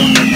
don't